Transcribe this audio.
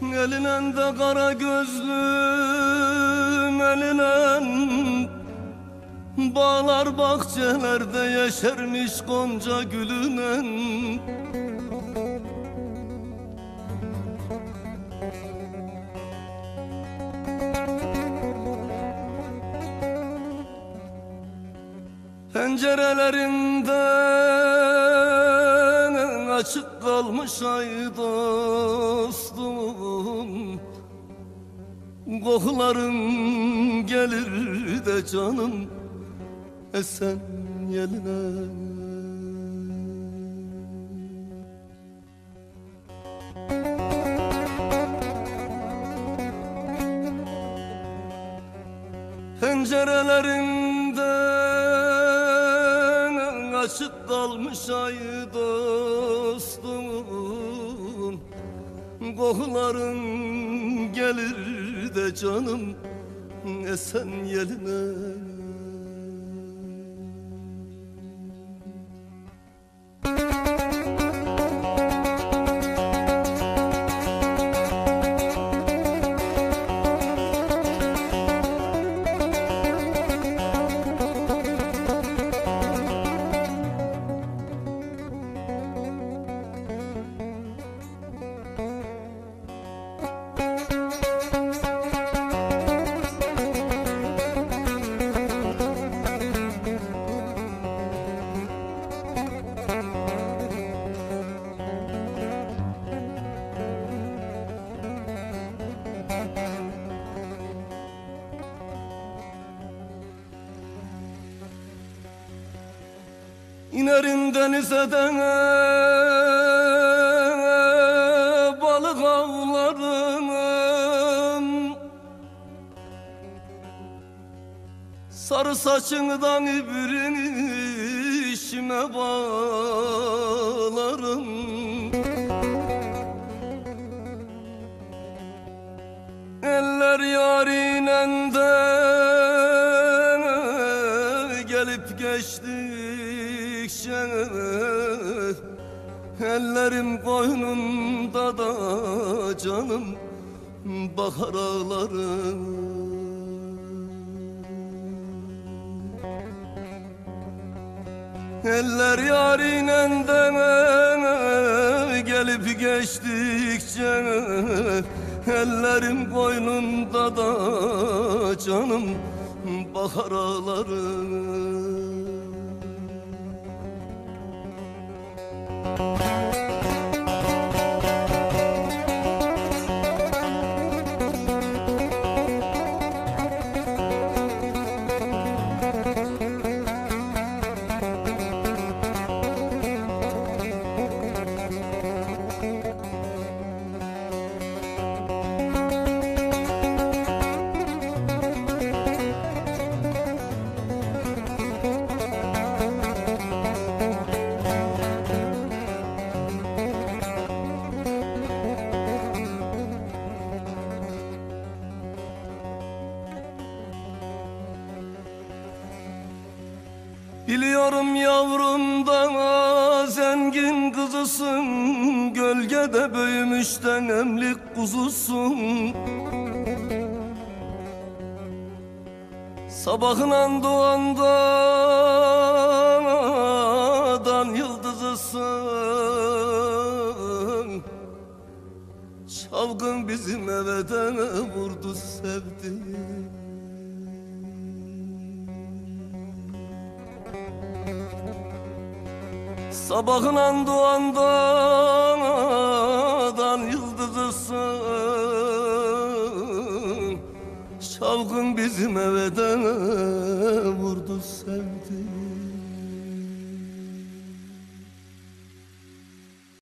Gelinen de kara gözlüm elinen Bağlar bahçelerde yeşermiş gonca gülünen Pencerelerinden açık kalmış ay dostum. Kokuların gelir de canım esen yeline Pencerelerinden açık kalmış ay dostum. Kokuların gelir de canım esen yeline İnerim denize dene balık avlarım. Sarı saçından ibrini işime bağlarım. Eller yarinen Ellerim koynumda da canım bahar ağlarım Eller yarinen deme gelip geçtikçe Ellerim koynumda da canım bahar ağlarım Música Biliyorum yavrum da zengin kızısın. Gölgede büyümüşten emlik kuzusun. Sabahın doğandan yıldızısın. Çavgın bizim eve de vurdu sevdiğim Sabahın doğandan yıldızısın. Çavgın bizim eve de vurdu sevdi